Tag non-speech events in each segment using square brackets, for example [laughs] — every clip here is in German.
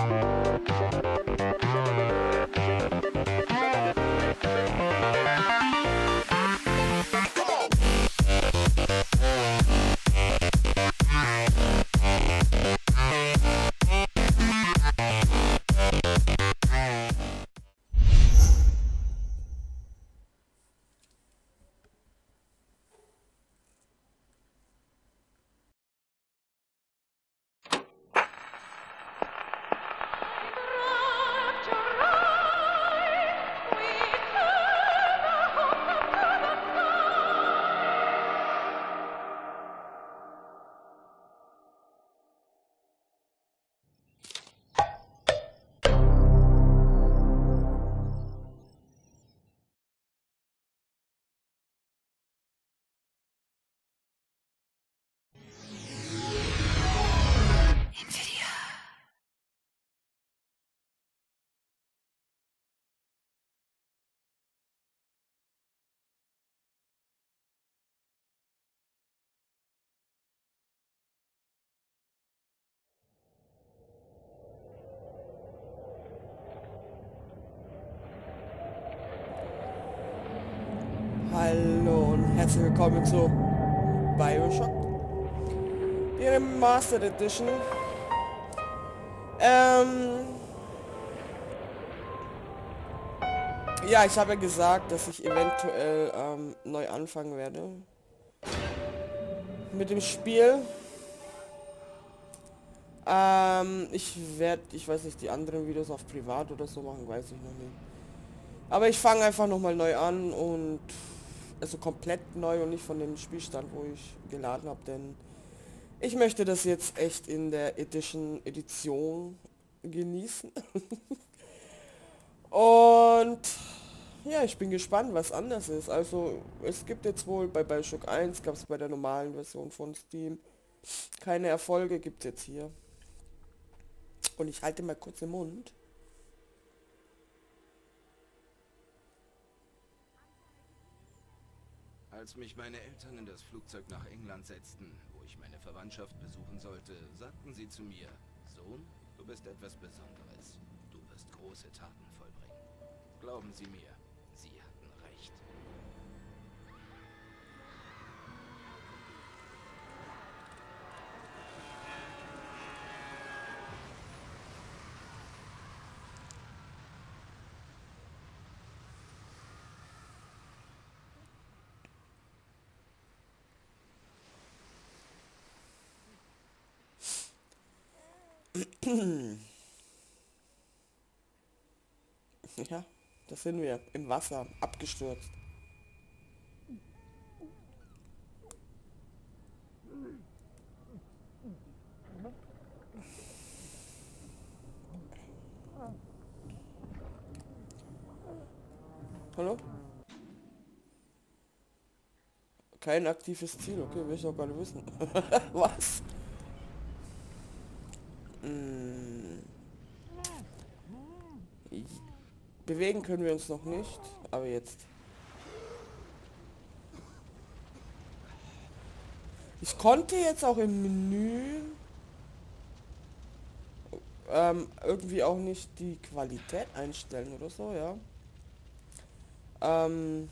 Hallo herzlich willkommen zu Bioshock. Die Remastered Edition. Ähm ja, ich habe ja gesagt, dass ich eventuell ähm, neu anfangen werde. Mit dem Spiel. Ähm, ich werde, ich weiß nicht, die anderen Videos auf Privat oder so machen, weiß ich noch nicht. Aber ich fange einfach nochmal neu an und also komplett neu und nicht von dem Spielstand, wo ich geladen habe, denn ich möchte das jetzt echt in der Edition Edition genießen. [laughs] und ja, ich bin gespannt, was anders ist. Also es gibt jetzt wohl bei Bioshock 1 gab es bei der normalen Version von Steam keine Erfolge, gibt es jetzt hier. Und ich halte mal kurz den Mund. Als mich meine Eltern in das Flugzeug nach England setzten, wo ich meine Verwandtschaft besuchen sollte, sagten sie zu mir, Sohn, du bist etwas Besonderes. Du wirst große Taten vollbringen. Glauben Sie mir, [clears throat] Ja, das sind wir. Im Wasser. Abgestürzt. Hallo? Kein aktives Ziel, okay, will ich auch gar nicht wissen. [laughs] Was? Hm. Bewegen können wir uns noch nicht, aber jetzt. Ich konnte jetzt auch im Menü ähm, irgendwie auch nicht die Qualität einstellen oder so, ja. Ähm,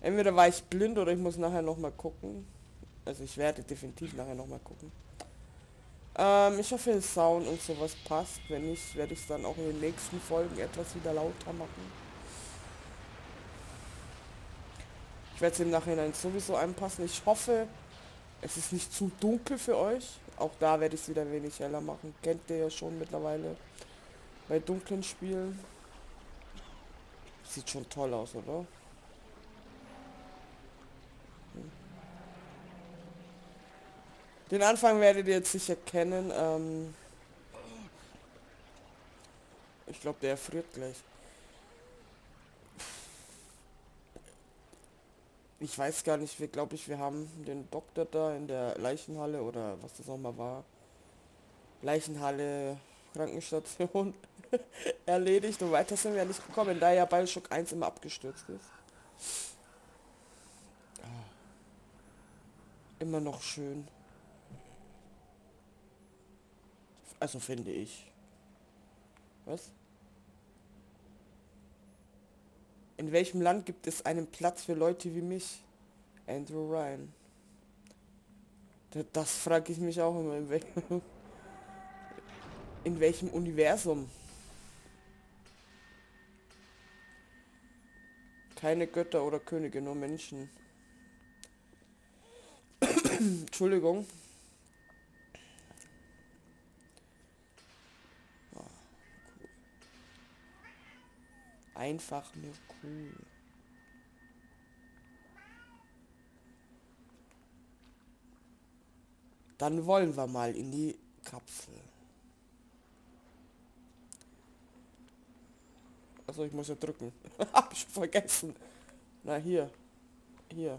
entweder war ich blind oder ich muss nachher noch mal gucken. Also ich werde definitiv nachher noch mal gucken. Ähm, ich hoffe, der Sound und sowas passt. Wenn nicht, werde ich es dann auch in den nächsten Folgen etwas wieder lauter machen. Ich werde es im Nachhinein sowieso anpassen. Ich hoffe, es ist nicht zu dunkel für euch. Auch da werde ich es wieder wenig heller machen. Kennt ihr ja schon mittlerweile bei dunklen Spielen. Sieht schon toll aus, oder? Den Anfang werdet ihr jetzt sicher kennen. Ähm ich glaube, der friert gleich. Ich weiß gar nicht, wir glaube ich, wir haben den Doktor da in der Leichenhalle oder was das auch mal war. Leichenhalle, Krankenstation [laughs] erledigt und weiter sind wir nicht gekommen, da ja Bioshock 1 immer abgestürzt ist. Ah. Immer noch schön. Also finde ich. Was? In welchem Land gibt es einen Platz für Leute wie mich? Andrew Ryan. Das, frage ich mich auch immer. In, wel [laughs] in welchem Universum? Keine Götter oder Könige, nur Menschen. [coughs] Entschuldigung. Einfach nur cool. Dann wollen wir mal in die Kapsel. Also ich muss ja drücken. [laughs] Hab ich vergessen. Na hier. Hier.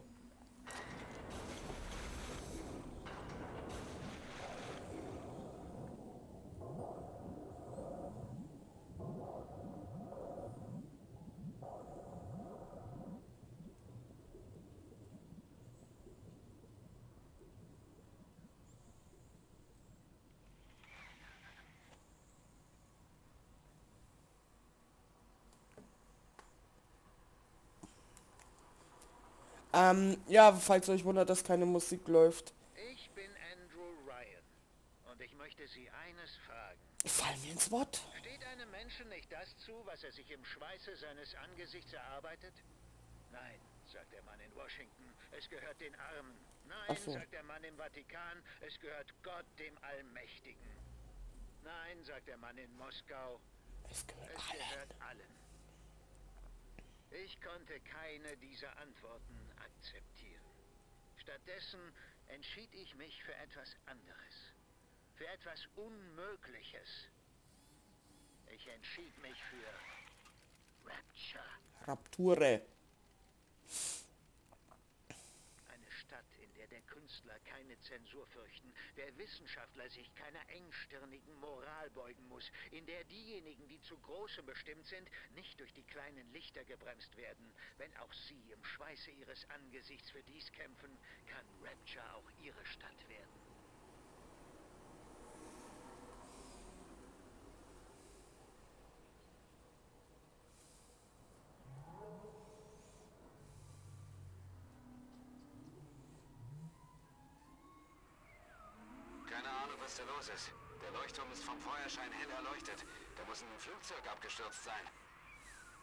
Ähm, ja, falls euch wundert, dass keine Musik läuft. Ich bin Andrew Ryan und ich möchte Sie eines fragen. Fall mir ins Wort. Steht einem Menschen nicht das zu, was er sich im Schweiße seines Angesichts erarbeitet? Nein, sagt der Mann in Washington, es gehört den Armen. Nein, so. sagt der Mann im Vatikan, es gehört Gott dem Allmächtigen. Nein, sagt der Mann in Moskau, Es gehört es gehört allen. Ich konnte keine dieser Antworten akzeptieren. Stattdessen entschied ich mich für etwas anderes. Für etwas Unmögliches. Ich entschied mich für Rapture. Rapture. Der Künstler keine Zensur fürchten, der Wissenschaftler sich keiner engstirnigen Moral beugen muss, in der diejenigen, die zu Großem bestimmt sind, nicht durch die kleinen Lichter gebremst werden. Wenn auch sie im Schweiße ihres Angesichts für dies kämpfen, kann Rapture auch ihre Stadt werden. Keine Ahnung, was da los ist. Der Leuchtturm ist vom Feuerschein hell erleuchtet. Da muss ein Flugzeug abgestürzt sein.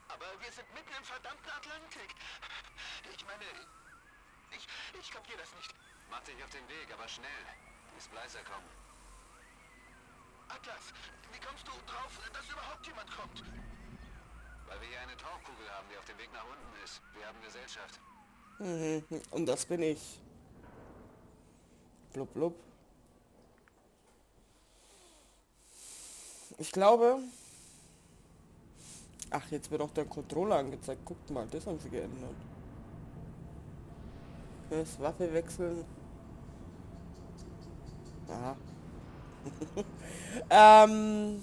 Aber wir sind mitten im verdammten Atlantik. Ich meine, ich, ich kapiere das nicht. Mach dich auf den Weg, aber schnell. Die Splicer kommen. Atlas, wie kommst du drauf, dass überhaupt jemand kommt? Weil wir hier eine Tauchkugel haben, die auf dem Weg nach unten ist. Wir haben Gesellschaft. Mhm. Und das bin ich. Blub, blub. Ich glaube... Ach, jetzt wird auch der Controller angezeigt. Guckt mal, das haben sie geändert. Das Waffe wechseln. Aha. [laughs] ähm,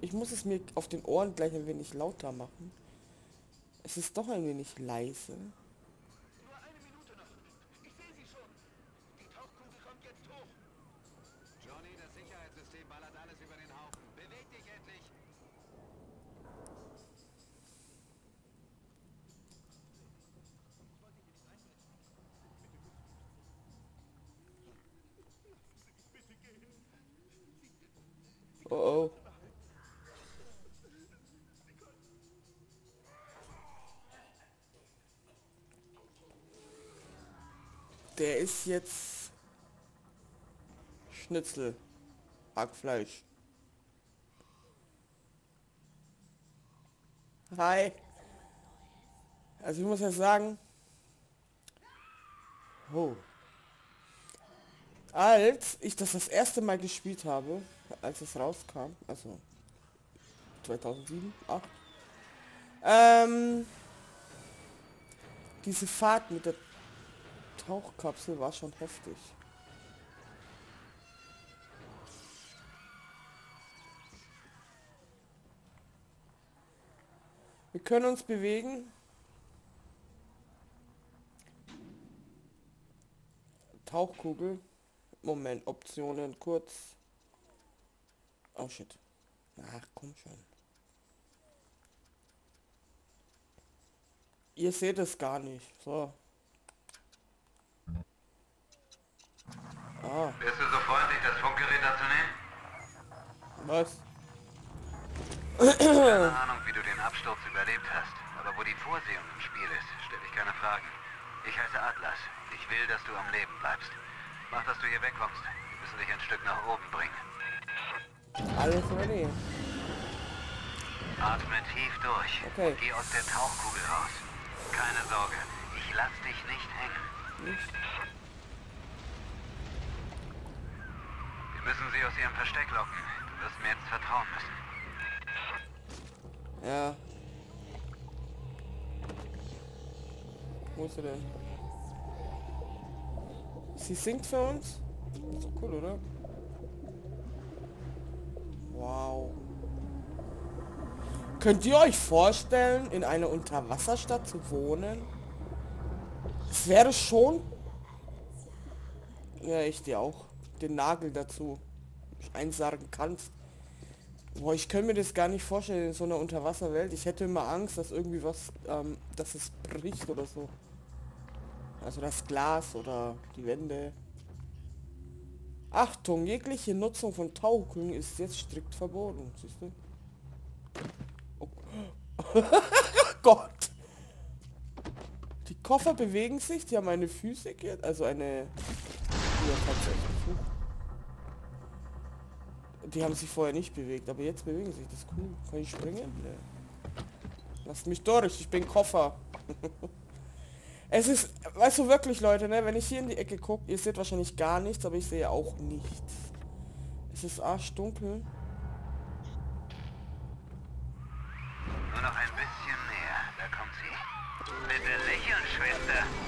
ich muss es mir auf den Ohren gleich ein wenig lauter machen. Es ist doch ein wenig leise. Johnny, das Sicherheitssystem ballert alles über den Haufen. Beweg dich endlich! Oh oh. Der ist jetzt Schnitzel. Hackfleisch. Hi. Also ich muss ja sagen. Oh. Als ich das das erste Mal gespielt habe, als es rauskam, also 2007, 8, ähm, diese Fahrt mit der Tauchkapsel war schon heftig. Wir können uns bewegen. Tauchkugel. Moment, Optionen kurz. Oh shit. Ach, komm schon. Ihr seht es gar nicht. So. Ah, Bist du so freundlich, das Funkgerät dazu nehmen? was? Keine Ahnung, wie du den Absturz überlebt hast. Aber wo die Vorsehung im Spiel ist, stelle ich keine Fragen. Ich heiße Atlas. Ich will, dass du am Leben bleibst. Mach, dass du hier wegkommst. Wir müssen dich ein Stück nach oben bringen. Alles ready. Atme tief durch. Okay. Geh aus der Tauchkugel raus. Keine Sorge, ich lass dich nicht hängen. Nicht? Wir müssen sie aus ihrem Versteck locken. Du wirst mir jetzt vertrauen müssen. Ja. Wo ist sie denn? Sie singt für uns? Ist doch cool, oder? Wow. Könnt ihr euch vorstellen, in einer Unterwasserstadt zu wohnen? Es wäre schon... Ja, ich dir auch. Den Nagel dazu. Ich einsagen kannst. Boah, ich könnte mir das gar nicht vorstellen in so einer Unterwasserwelt. Ich hätte immer Angst, dass irgendwie was, ähm, dass es bricht oder so. Also das Glas oder die Wände. Achtung, jegliche Nutzung von Tauchkugeln ist jetzt strikt verboten. Siehst du? Oh. [laughs] Gott. Die Koffer bewegen sich, die haben eine Physik jetzt, also eine... Ja, tatsächlich. Die haben sich vorher nicht bewegt, aber jetzt bewegen sich. Das ist cool. Kann ich springen? Nee. Lasst mich durch, ich bin Koffer. [laughs] es ist, weißt du wirklich, Leute, ne, wenn ich hier in die Ecke gucke, ihr seht wahrscheinlich gar nichts, aber ich sehe auch nichts. Es ist arschdunkel. Nur noch ein bisschen näher. Da kommt sie. Bitte lächeln, Schwester.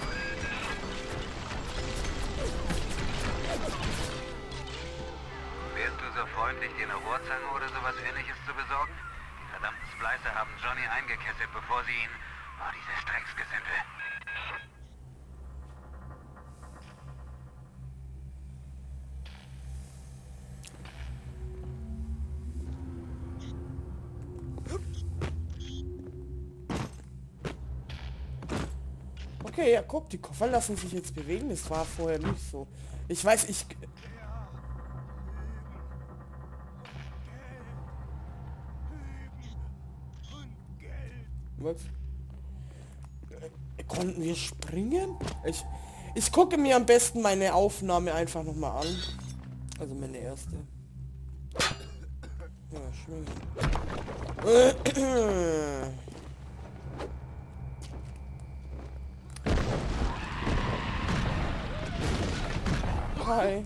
Freundlich, dir eine Rohrzange oder sowas ähnliches zu besorgen? Die verdammten Splicer haben Johnny eingekesselt, bevor sie ihn... Oh, dieses Drecksgesindel. Okay, ja, guck, die Koffer lassen sich jetzt bewegen. Das war vorher nicht so. Ich weiß, ich... Was? Konnten wir springen? Ich, ich gucke mir am besten meine Aufnahme einfach nochmal an. Also meine erste. Ja, schwingen. Hi.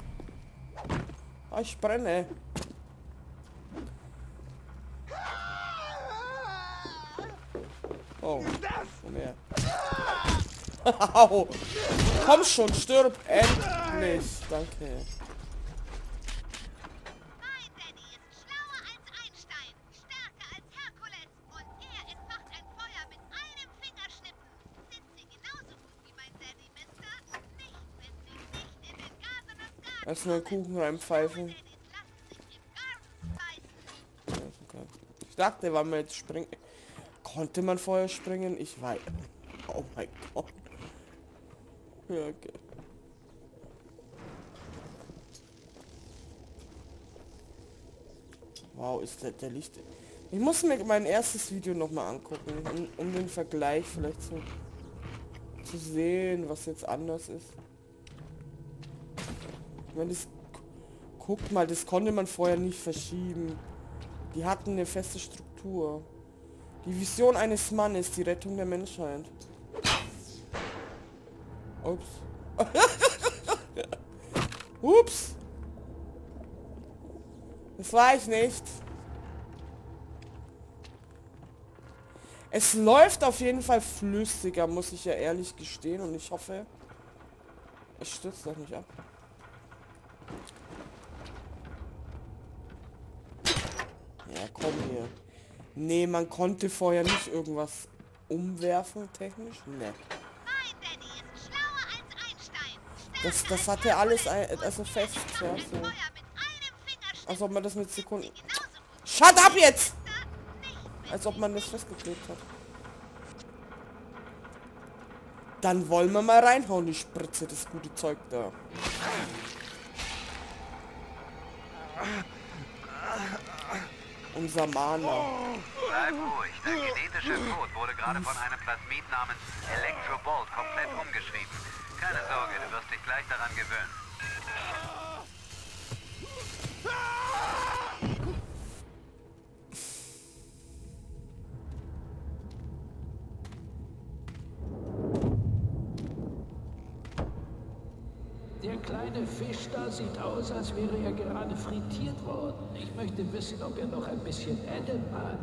Ah, ich brenne. Oh, komm her. Au. Komm schon, stirb endlich. Danke. Mein Daddy ist schlauer als Einstein, stärker als Herkules und er entfacht ein Feuer mit einem Fingerschnippen. Sind Sie genauso gut wie mein Daddy, Mister? Nicht, wenn Sie nicht in den gasernen Garten Erstmal Kuchen reinpfeifen. Daddys lassen sich im Garten beißen. Ja, ist okay. Ich dachte, weil man jetzt springen... Konnte man vorher springen? Ich weiß... Oh mein Gott. Ja, okay. Wow, ist der, der Licht... Ich muss mir mein erstes Video nochmal angucken, um, um den Vergleich vielleicht zu, zu sehen, was jetzt anders ist. Ich das... Guckt mal, das konnte man vorher nicht verschieben. Die hatten eine feste Struktur. Die Vision eines Mannes, die Rettung der Menschheit. Ups. [laughs] Ups. Das war ich nicht. Es läuft auf jeden Fall flüssiger, muss ich ja ehrlich gestehen. Und ich hoffe, es stürzt doch nicht ab. Ja, komm hier. Nee, man konnte vorher nicht irgendwas umwerfen, technisch. Nee. Das, das hatte alles ein, also fest. Ja, als so. Als ob man das mit Sekunden... Shut up jetzt! Als ob man das festgeklebt hat. Dann wollen wir mal reinhauen, die Spritze, das gute Zeug da. Unser Mana. Bleib ruhig. Dein genetischer Code wurde gerade von einem Plasmid namens Electrobolt komplett umgeschrieben. Keine Sorge, du wirst dich gleich daran gewöhnen. Der kleine Fisch da sieht aus, als wäre er gerade frittiert worden. Ich möchte wissen, ob er noch ein bisschen Adam hat.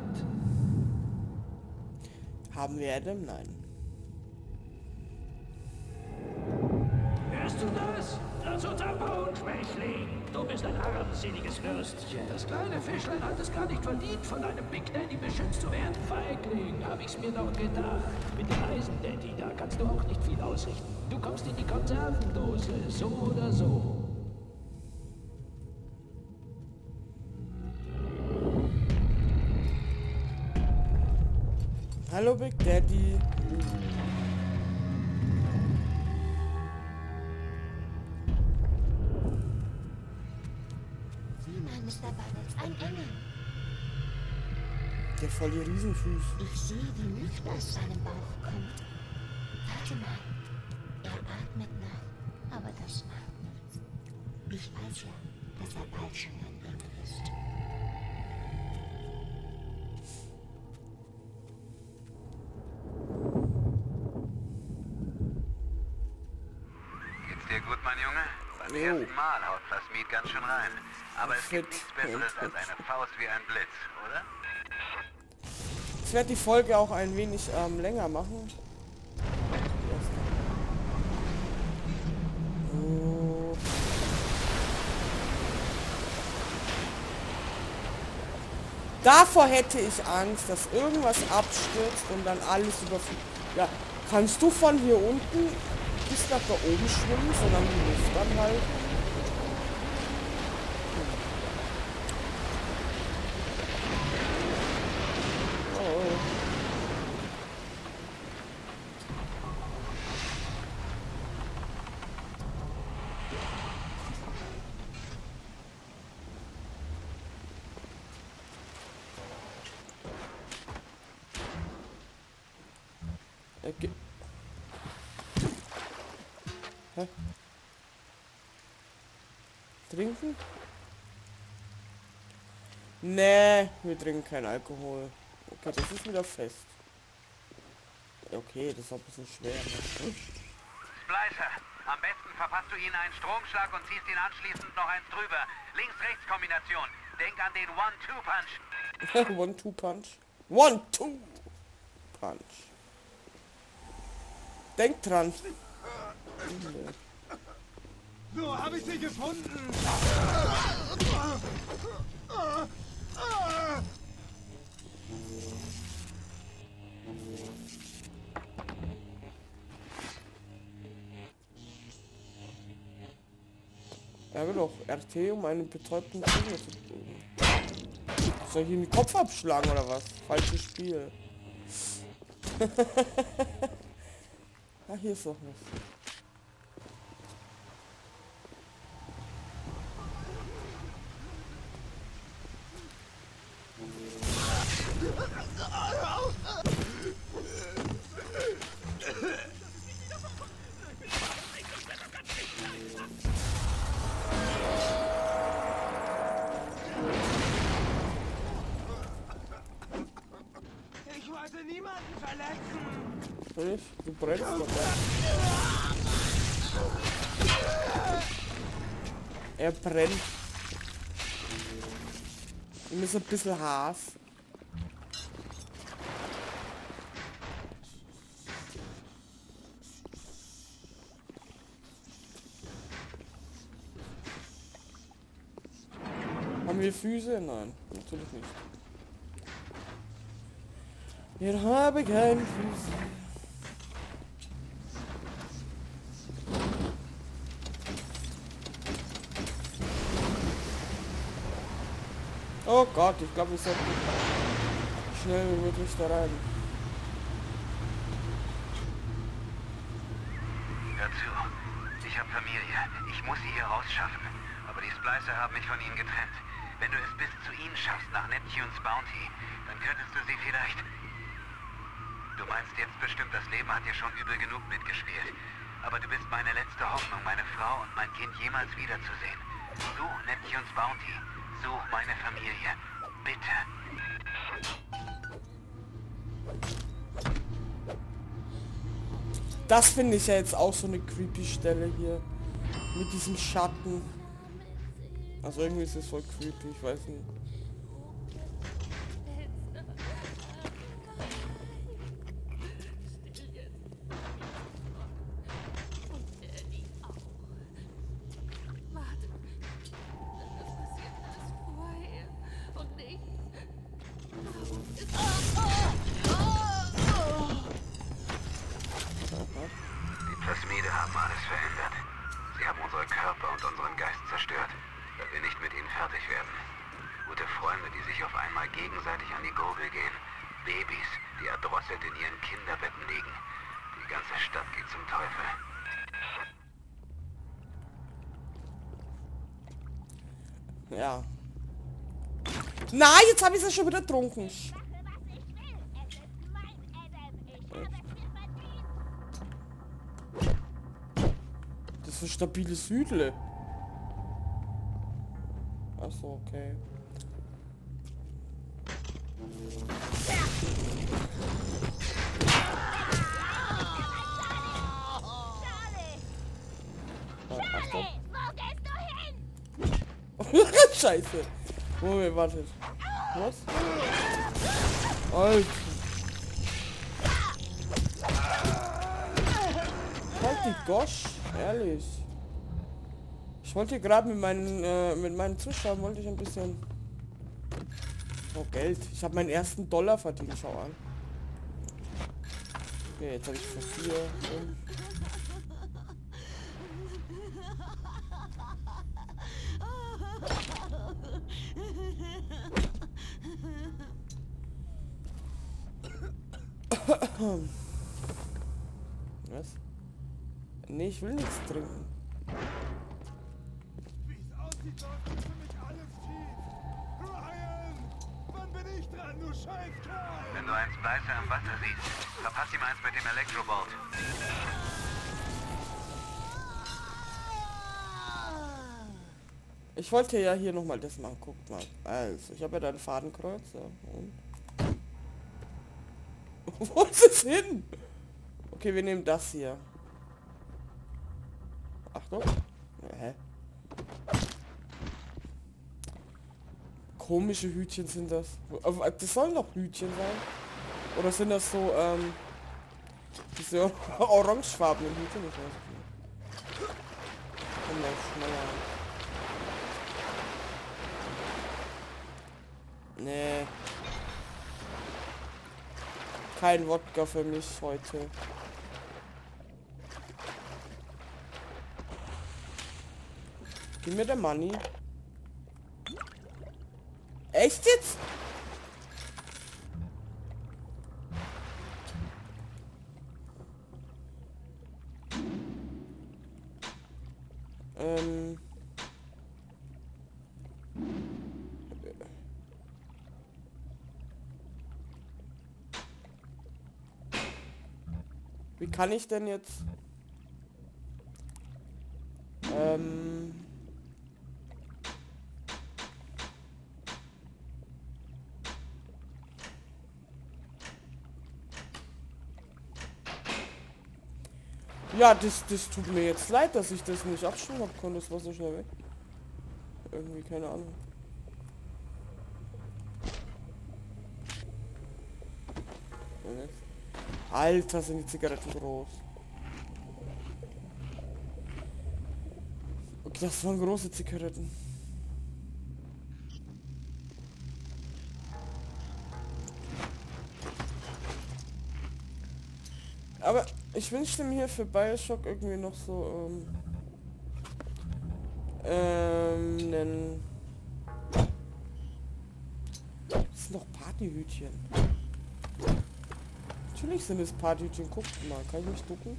Haben wir Adam? Nein. Armseliges Würstchen. Das kleine Fischlein hat es gar nicht verdient, von einem Big Daddy beschützt zu werden. Feigling, hab ich's mir doch gedacht. Mit dem Eisendaddy, da kannst du auch nicht viel ausrichten. Du kommst in die Konservendose, so oder so. Hallo Big Daddy. Mr. Bubbles, ein Engel. Der voll die Riesenfüße. Ich sehe, wie Licht aus seinem Bauch kommt. Warte mal. Er atmet noch, aber das macht nichts. Ich weiß ja, dass er bald schon ein Engel ist. Geht's dir gut, mein Junge? Beim Jo. ersten Mal haut Plasmid ganz schön rein. Aber es gibt nichts Besseres als eine Faust wie ein Blitz, oder? Ich werde die Folge auch ein wenig ähm, länger machen. Davor hätte ich Angst, dass irgendwas abstürzt und dann alles überfliegt. Ja, kannst du von hier unten bis nach da oben schwimmen, solange die Luft anhalten? Oh. Er ge- Hä? Trinken? Nee, wir trinken keinen Alkohol. Okay, das ist wieder fest. Okay, das ist ein bisschen schwer. Ne? Splicer, am besten verpasst du ihnen einen Stromschlag und ziehst ihn anschließend noch eins drüber. Links-Rechts-Kombination. Denk an den One-Two-Punch. [laughs] One-Two-Punch. One-Two-Punch. Denk dran. So, habe ich sie gefunden. Er will doch RT, um einen betäubten Gegner zu töten. Soll ich ihm den Kopf abschlagen oder was? Falsches Spiel. [laughs] ah, hier ist doch was. Natürlich, du brennst doch. Er brennt. Ihm ist ein bisschen Haas. Haben wir Füße? Nein, natürlich nicht. Wir haben keine Füße. Oh Gott, ich glaube, wir sollten schnell wie möglich da rein. Hör zu. Ich habe Familie. Ich muss sie hier rausschaffen. Aber die Splicer haben mich von ihnen getrennt. Wenn du es bis zu ihnen schaffst, nach Neptunes Bounty, dann könntest du sie vielleicht... Du meinst jetzt bestimmt, das Leben hat dir schon übel genug mitgespielt. Aber du bist meine letzte Hoffnung, meine Frau und mein Kind jemals wiederzusehen. Such Neptunes Bounty. Such meine Familie. Bitte. Das finde ich ja jetzt auch so eine creepy Stelle hier. Mit diesem Schatten. Also irgendwie ist es voll creepy, ich weiß nicht. Warte. Das passiert alles vorher und nicht. Die Plasmide haben alles verändert. Sie haben unsere Körper und unseren Geist zerstört, weil wir nicht mit ihnen fertig werden. Gute Freunde, die sich auf einmal gegenseitig an die Gurgel gehen. Babys, die erdrosselt in ihren Kinderbetten liegen. Die ganze Stadt geht zum Teufel. Ja. Nein, jetzt habe ich es schon wieder verdient. Das ist ein stabiles Hüdle. Achso, okay. Charlie, Ah, Achtung. wo gehst du hin? Scheiße. Moment, wartet. Was? Alter. Halt die Gosch, ehrlich. Ich wollte gerade mit meinen äh, mit meinen Zuschauern wollte ich ein bisschen oh, Geld. Ich habe meinen ersten Dollar verdient, schau an. Okay, jetzt habe ich für vier. fünf. Was? Nee, ich will nichts trinken. Wie es aussieht, läuft für mich alles schief. Ryan! Wann bin ich dran, du Scheißkerl? Wenn du einen Splicer im Wasser siehst, verpass ihm eins mit dem Elektrobolt. Ich wollte ja hier nochmal das machen. Guckt mal. Also, ich habe ja da ein Fadenkreuz. Ja. Und? [laughs] Wo ist es hin? Okay, wir nehmen das hier. Achtung. Hä? Komische Hütchen sind das. Aber Das sollen doch Hütchen sein. Oder sind das so, ähm, diese [laughs] orangefarbenen Hütchen? Ich weiß nicht. Komm mal schneller. Nee. Kein Wodka für mich heute. Gib mir der Money. Echt jetzt? Ähm. Wie kann ich denn jetzt? Ähm. Ja, das, das tut mir jetzt leid, dass ich das nicht habe konnte. Das war so schnell weg. Irgendwie, keine Ahnung. Und jetzt? Alter, sind die Zigaretten groß. Okay, das waren große Zigaretten. Aber ich wünschte mir für Bioshock irgendwie noch so ähm, ähm, einen sind doch Partyhütchen. Natürlich sind es Partyhütchen. Guck mal, kann ich mich ducken?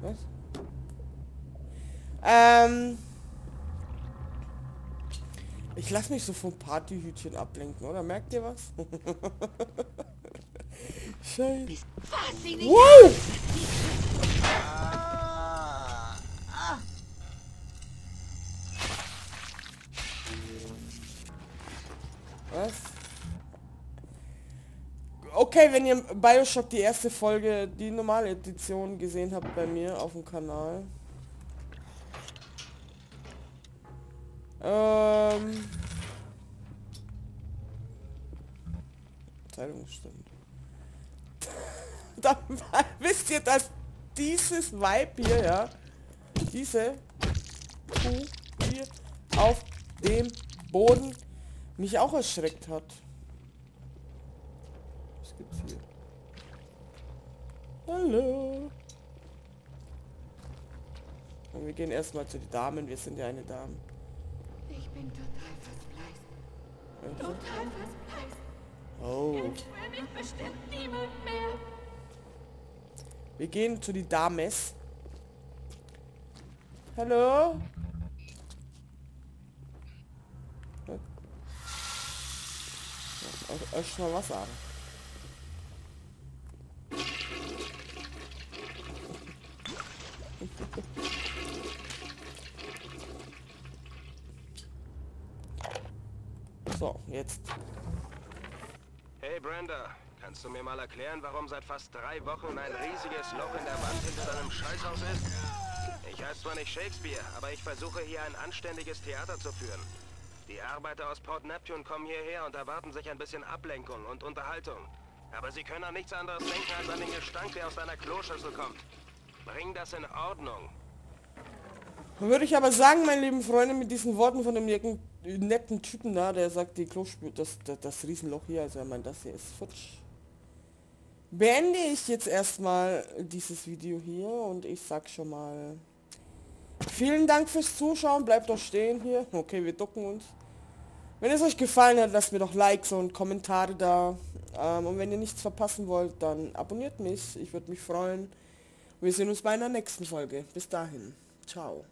Was? Ähm... Ich lasse mich so vom Partyhütchen ablenken, oder? Merkt ihr was? [laughs] Scheiße. Wow! Okay, wenn ihr Bioshock die erste Folge, die normale Edition gesehen habt bei mir auf dem Kanal. Ähm. Zeitungsstand. Da [laughs] [laughs] wisst ihr, dass dieses Vibe hier, ja, diese Kuh hier auf dem Boden mich auch erschreckt hat. Was gibt's hier? Hallo. Und wir gehen erstmal zu den Damen, wir sind ja eine Dame. Ich bin total verspeist. Also, Total verspeist. Oh. Jetzt will mich bestimmt niemand mehr. Wir gehen zu die Dames. Hallo? Ja, Erst mal was sagen. So, jetzt. Hey Brenda, kannst du mir mal erklären, warum seit fast drei Wochen ein riesiges Loch in der Wand hinter deinem Scheißhaus ist? Ich heiße zwar nicht Shakespeare, aber ich versuche hier ein anständiges Theater zu führen. Die Arbeiter aus Port Neptune kommen hierher und erwarten sich ein bisschen Ablenkung und Unterhaltung. Aber sie können an nichts anderes denken als an den Gestank, der aus deiner Kloschüssel kommt. Bring das in Ordnung. Würde ich aber sagen, meine lieben Freunde, mit diesen Worten von dem netten, Typen da, der sagt, die Klospül, das, das, das Riesenloch hier, also er meint, das hier ist futsch. Beende ich jetzt erstmal dieses Video hier und ich sag schon mal, vielen Dank fürs Zuschauen, bleibt doch stehen hier. [laughs] Okay, wir ducken uns. Wenn es euch gefallen hat, lasst mir doch Likes und Kommentare da. Ähm, und wenn ihr nichts verpassen wollt, dann abonniert mich. Ich würde mich freuen. Wir sehen uns bei einer nächsten Folge. Bis dahin. Ciao.